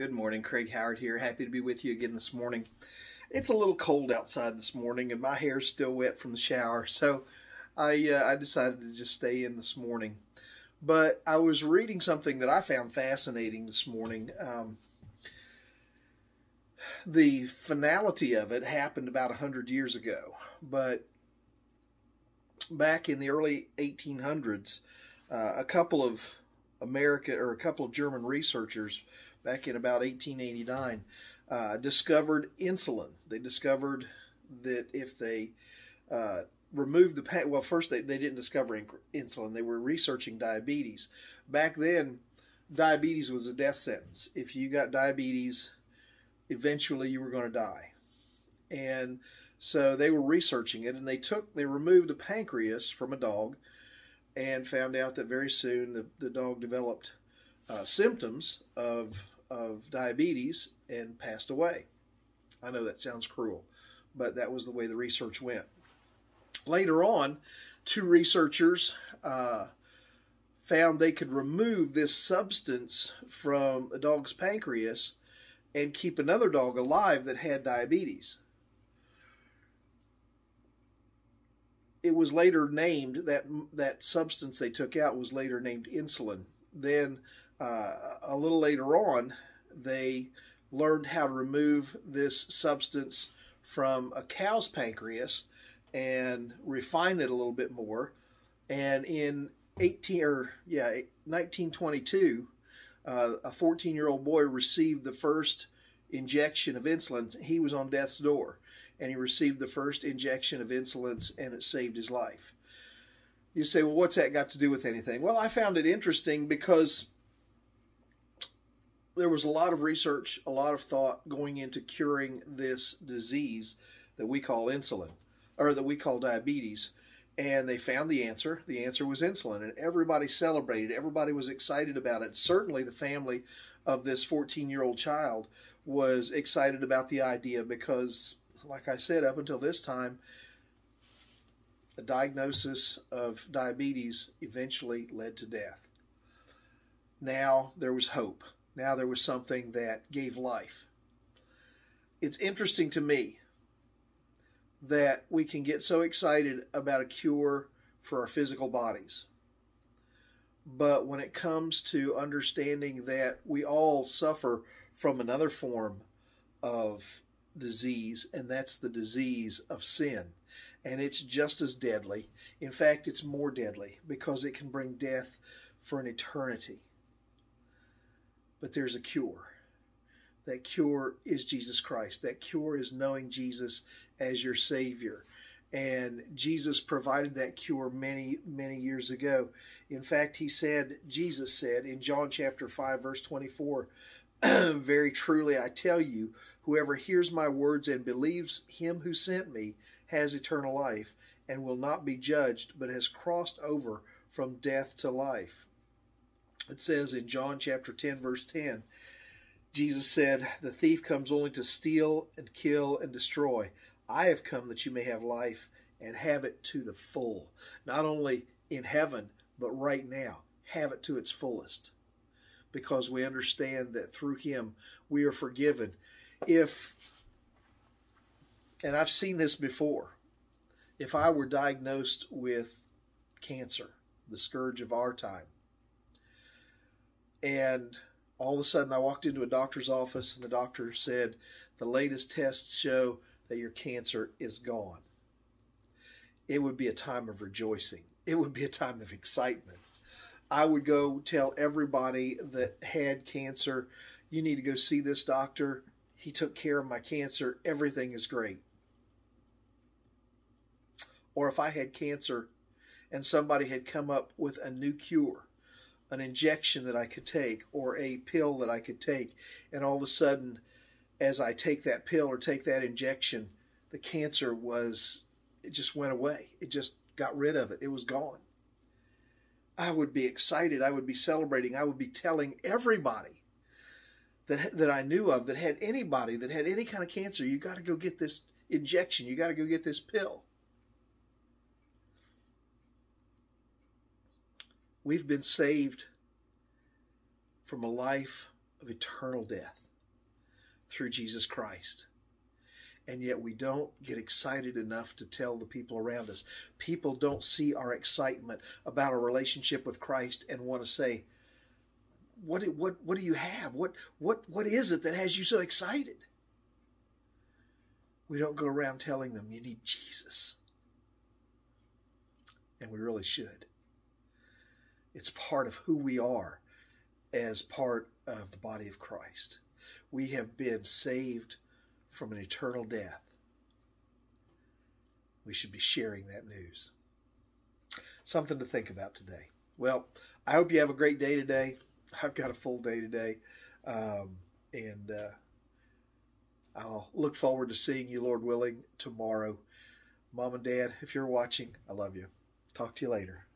Good morning, Craig Howard here. Happy to be with you again this morning. It's a little cold outside this morning, and my hair's still wet from the shower, so I uh, I decided to just stay in this morning. But I was reading something that I found fascinating this morning. Um, the finality of it happened about a hundred years ago, but back in the early 1800s, uh, a couple of America or a couple of German researchers back in about 1889 uh, discovered insulin. They discovered that if they uh, removed the pain, well, first they, they didn't discover insulin, they were researching diabetes. Back then, diabetes was a death sentence. If you got diabetes, eventually you were going to die. And so they were researching it and they took, they removed a pancreas from a dog and found out that very soon the, the dog developed uh, symptoms of, of diabetes and passed away. I know that sounds cruel, but that was the way the research went. Later on, two researchers uh, found they could remove this substance from a dog's pancreas and keep another dog alive that had diabetes. it was later named that that substance they took out was later named insulin. Then uh, a little later on, they learned how to remove this substance from a cow's pancreas and refine it a little bit more. And in 18 or yeah 1922, uh, a 14 year old boy received the first injection of insulin. He was on death's door and he received the first injection of insulin and it saved his life. You say, well, what's that got to do with anything? Well, I found it interesting because there was a lot of research, a lot of thought going into curing this disease that we call insulin, or that we call diabetes. And they found the answer. The answer was insulin. And everybody celebrated. Everybody was excited about it. Certainly, the family of this 14 year old child was excited about the idea because like I said, up until this time, a diagnosis of diabetes eventually led to death. Now there was hope. Now there was something that gave life. It's interesting to me that we can get so excited about a cure for our physical bodies. But when it comes to understanding that we all suffer from another form of disease, and that's the disease of sin. And it's just as deadly. In fact, it's more deadly because it can bring death for an eternity. But there's a cure. That cure is Jesus Christ. That cure is knowing Jesus as your Savior. And Jesus provided that cure many, many years ago. In fact, he said, Jesus said in John chapter 5, verse 24, Very truly I tell you, whoever hears my words and believes him who sent me has eternal life and will not be judged, but has crossed over from death to life. It says in John chapter 10, verse 10, Jesus said, The thief comes only to steal and kill and destroy. I have come that you may have life and have it to the full. Not only in heaven, but right now. Have it to its fullest because we understand that through him we are forgiven. If, and I've seen this before, if I were diagnosed with cancer, the scourge of our time, and all of a sudden I walked into a doctor's office and the doctor said, the latest tests show that your cancer is gone. It would be a time of rejoicing. It would be a time of excitement. I would go tell everybody that had cancer, you need to go see this doctor. He took care of my cancer. Everything is great. Or if I had cancer and somebody had come up with a new cure, an injection that I could take or a pill that I could take, and all of a sudden, as I take that pill or take that injection, the cancer was, it just went away. It just got rid of it. It was gone. I would be excited. I would be celebrating. I would be telling everybody that, that I knew of that had anybody that had any kind of cancer, you got to go get this injection. You got to go get this pill. We've been saved from a life of eternal death. through Jesus Christ. And yet we don't get excited enough to tell the people around us. People don't see our excitement about our relationship with Christ and want to say, what, what, what do you have? What, what, what is it that has you so excited? We don't go around telling them you need Jesus. And we really should. It's part of who we are as part of the body of Christ. We have been saved from an eternal death. We should be sharing that news. Something to think about today. Well, I hope you have a great day today. I've got a full day today. Um, and uh, I'll look forward to seeing you, Lord willing, tomorrow. Mom and Dad, if you're watching, I love you. Talk to you later.